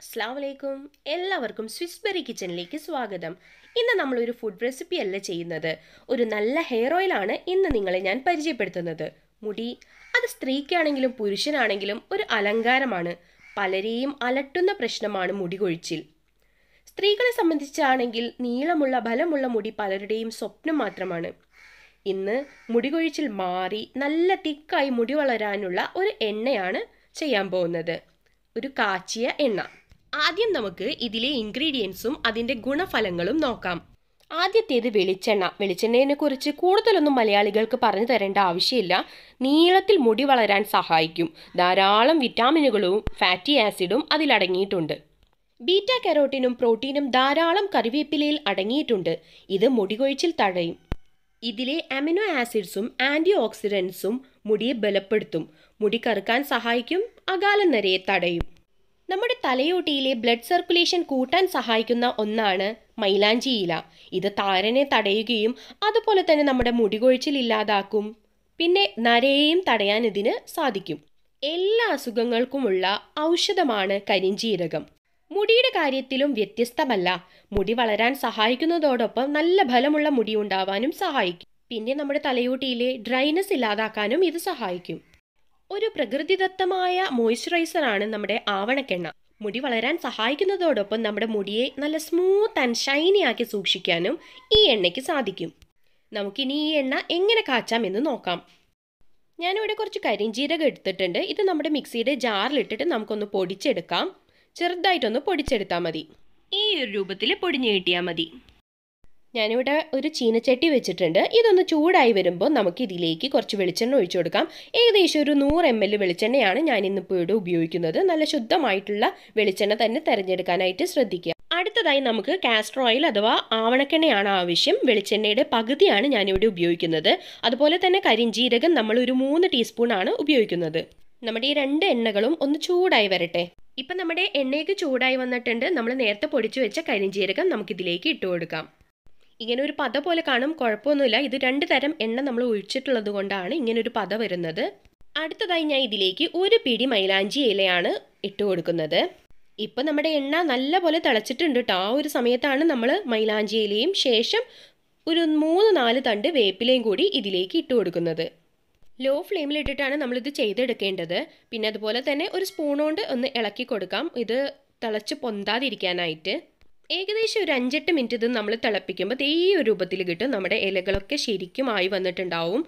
അസ്സാം എല്ലാവർക്കും സ്വിസ്ബെറി കിച്ചണിലേക്ക് സ്വാഗതം. ഇന്ന് നമ്മളൊരു ഫുഡ് റെസിപ്പി അല്ല ചെയ്യുന്നത്. ഒരു നല്ല ഹെയർ ഓയിലാണ് ഇന്ന് നിങ്ങളെ ഞാൻ പരിചയപ്പെടുത്തുന്നത്. മുടി അത് സ്ത്രീക്കാണെങ്കിലും പുരുഷനാണെങ്കിലും ഒരു അലങ്കാരമാണ്. പലരെയും അലട്ടുന്ന പ്രശ്നമാണ് മുടി കൊഴിച്ചിൽ. സ്ത്രീകളെ സംബന്ധിച്ചാണെങ്കിൽ നീളമുള്ള ബലമുള്ള മുടി പലരുടെയും സ്വപ്നം മാത്രമാണ്. ഇന്ന് മുടി കൊഴിച്ചിൽ മാറി നല്ല തിക്കായി മുടി വളരാനുള്ള ഒരു എണ്ണയാണ് ചെയ്യാൻ പോകുന്നത്. ഒരു കാച്ചിയ എണ്ണ. ആദ്യം നമുക്ക് ഇതിലെ ഇൻഗ്രീഡിയൻസും അതിന്റെ ഗുണഫലങ്ങളും നോക്കാം. ആദ്യത്തേത് വെളിച്ചെണ്ണ. വെളിച്ചെണ്ണയെ കുറിച്ച് കൂടുതലൊന്നും മലയാളികൾക്ക് പറഞ്ഞു തരേണ്ട ആവശ്യമില്ല. നീളത്തിൽ മുടി വളരാൻ സഹായിക്കും. ധാരാളം വിറ്റാമിനുകളും ഫാറ്റി ആസിഡും അതിലടങ്ങിയിട്ടുണ്ട് ബീറ്റ കരോട്ടിനും പ്രോട്ടീനും ധാരാളം കറിവേപ്പിലയിൽ അടങ്ങിയിട്ടുണ്ട്. ഇത് മുടി കൊഴിച്ചിൽ തടയും. ഇതിലെ അമിനോ ആസിഡ്സും ആന്റി ഓക്സിഡൻസും മുടിയെ ബലപ്പെടുത്തും. മുടി കറുക്കാൻ സഹായിക്കും അകാലനരയെ തടയും. നമ്മുടെ തലയോട്ടിയിലെ ബ്ലഡ് സർക്കുലേഷൻ കൂട്ടാൻ സഹായിക്കുന്ന ഒന്നാണ് മൈലാഞ്ചി ഇല. ഇത് താരനെ തടയുകയും അതുപോലെ തന്നെ നമ്മുടെ മുടികൊഴിച്ചിൽ ഇല്ലാതാക്കും. പിന്നെ നരയെയും തടയാൻ ഇതിന് സാധിക്കും. എല്ലാ അസുഖങ്ങൾക്കുമുള്ള ഔഷധമാണ് കരിഞ്ചീരകം. മുടിയുടെ കാര്യത്തിലും വ്യത്യസ്തമല്ല. മുടി വളരാൻ സഹായിക്കുന്നതോടൊപ്പം നല്ല ഫലമുള്ള മുടി ഉണ്ടാവാനും സഹായിക്കും. പിന്നെ നമ്മുടെ തലയോട്ടിയിലെ ഡ്രൈനസ് ഇല്ലാതാക്കാനും ഇത് സഹായിക്കും. ഒരു പ്രകൃതിദത്തമായ മോയ്സ്ചറൈസർ ആണ് നമ്മുടെ ആവണക്കെണ്ണ. മുടി വളരാൻ സഹായിക്കുന്നതോടൊപ്പം നമ്മുടെ മുടിയെ നല്ല സ്മൂത്ത് ആൻഡ് ഷൈനി ആക്കി സൂക്ഷിക്കാനും ഈ എണ്ണയ്ക്ക് സാധിക്കും. നമുക്കിനി ഈ എണ്ണ എങ്ങനെ കാച്ചാം എന്ന് നോക്കാം. ഞാനിവിടെ കുറച്ച് കരിഞ്ചീരകം എടുത്തിട്ടുണ്ട്. ഇത് നമ്മുടെ മിക്സിയുടെ ജാറിലിട്ടിട്ട് നമുക്കൊന്ന് പൊടിച്ചെടുക്കാം. ചെറുതായിട്ടൊന്ന് പൊടിച്ചെടുത്താൽ മതി. ഈ ഒരു രൂപത്തിൽ പൊടിഞ്ഞു കിട്ടിയാൽ മതി. ഞാനിവിടെ ഒരു ചീനച്ചട്ടി വെച്ചിട്ടുണ്ട്. ഇതൊന്ന് ചൂടായി വരുമ്പോൾ നമുക്ക് ഇതിലേക്ക് കുറച്ച് വെളിച്ചെണ്ണ ഒഴിച്ചു കൊടുക്കാം. ഏകദേശം ഒരു നൂറ് എം എൽ വെളിച്ചെണ്ണയാണ് ഞാൻ ഇന്നിപ്പോൾ ഇവിടെ ഉപയോഗിക്കുന്നത്. നല്ല ശുദ്ധമായിട്ടുള്ള വെളിച്ചെണ്ണ തന്നെ തിരഞ്ഞെടുക്കാനായിട്ട് ശ്രദ്ധിക്കുക. അടുത്തതായി നമുക്ക് കാസ്റ്റർ ഓയിൽ അഥവാ ആവണക്കെണ്ണയാണ് ആവശ്യം. വെളിച്ചെണ്ണയുടെ പകുതിയാണ് ഞാനിവിടെ ഉപയോഗിക്കുന്നത്. അതുപോലെ തന്നെ കരിഞ്ചീരകം നമ്മൾ ഒരു മൂന്ന് ടീസ്പൂൺ ആണ് ഉപയോഗിക്കുന്നത്. നമ്മുടെ ഈ രണ്ട് എണ്ണകളും ഒന്ന് ചൂടായി വരട്ടെ. ഇപ്പം നമ്മുടെ എണ്ണയൊക്കെ ചൂടായി വന്നിട്ടുണ്ട്. നമ്മൾ നേരത്തെ പൊടിച്ചു വെച്ച കരിഞ്ചീരകം നമുക്കിതിലേക്ക് ഇട്ട് കൊടുക്കാം. ഇങ്ങനെ ഒരു പത പോലെ കാണും കുഴപ്പമൊന്നുമില്ല. ഇത് രണ്ട് തരം എണ്ണ നമ്മൾ ഒഴിച്ചിട്ടുള്ളത് കൊണ്ടാണ് ഇങ്ങനെ ഒരു പത വരുന്നത്. അടുത്തതായി ഞാൻ ഇതിലേക്ക് ഒരു പിടി മൈലാഞ്ചി ഇലയാണ് ഇട്ട് കൊടുക്കുന്നത്. ഇപ്പം നമ്മുടെ എണ്ണ നല്ല പോലെ തിളച്ചിട്ടുണ്ട് കേട്ടോ ആ ഒരു സമയത്താണ് നമ്മൾ മൈലാഞ്ചി ഇലയും ശേഷം ഒരു മൂന്ന് നാല് തണ്ട് വേപ്പിലയും കൂടി ഇതിലേക്ക് ഇട്ട് കൊടുക്കുന്നത്. ലോ ഫ്ലെയിമിലിട്ടിട്ടാണ് നമ്മളിത് ചെയ്തെടുക്കേണ്ടത്. പിന്നെ അതുപോലെ തന്നെ ഒരു സ്പൂൺ കൊണ്ട് ഒന്ന് ഇളക്കി കൊടുക്കാം. ഇത് തിളച്ച് പൊന്താതിരിക്കാനായിട്ട്. ഏകദേശം ഒരു അഞ്ചെട്ട് മിനിറ്റ് ഇത് നമ്മൾ തിളപ്പിക്കുമ്പോൾ ഈ ഒരു രൂപത്തിൽ കിട്ടും. നമ്മുടെ ഇലകളൊക്കെ ശരിക്കും ആയി വന്നിട്ടുണ്ടാവും.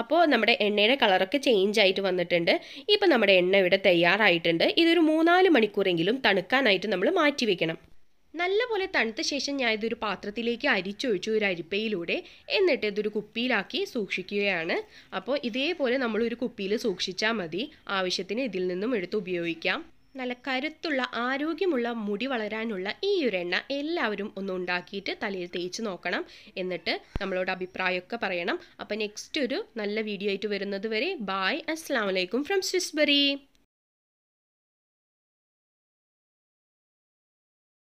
അപ്പോൾ നമ്മുടെ എണ്ണയുടെ കളറൊക്കെ ചേഞ്ച് ആയിട്ട് വന്നിട്ടുണ്ട്. ഇപ്പം നമ്മുടെ എണ്ണ ഇവിടെ തയ്യാറായിട്ടുണ്ട്. ഇതൊരു മൂന്നാൽ മണിക്കൂറെങ്കിലും തണുക്കാനായിട്ട് നമ്മൾ മാറ്റി വെക്കണം. നല്ലപോലെ തണുത്ത ശേഷം ഞാൻ ഇതൊരു പാത്രത്തിലേക്ക് അരിച്ചൊഴിച്ചു ഒരു അരിപ്പയിലൂടെ. എന്നിട്ട് ഇതൊരു കുപ്പിയിലാക്കി സൂക്ഷിക്കുകയാണ്. അപ്പോൾ ഇതേപോലെ നമ്മൾ ഒരു കുപ്പിയിൽ സൂക്ഷിച്ചാൽ മതി. ആവശ്യത്തിന് ഇതിൽ നിന്നും എടുത്ത് ഉപയോഗിക്കാം. നല്ല കരുത്തുള്ള ആരോഗ്യമുള്ള മുടി വളരാനുള്ള ഈ ഒരു എണ്ണ എല്ലാവരും ഒന്ന് ഉണ്ടാക്കിയിട്ട് തലയിൽ തേച്ച് നോക്കണം. എന്നിട്ട് നമ്മളോട് അഭിപ്രായമൊക്കെ പറയണം. അപ്പോൾ നെക്സ്റ്റ് ഒരു നല്ല വീഡിയോ ആയിട്ട് വരുന്നത് വരെ ബായ് അസ്സാം വലൈക്കും ഫ്രം സ്വിസ്ബറി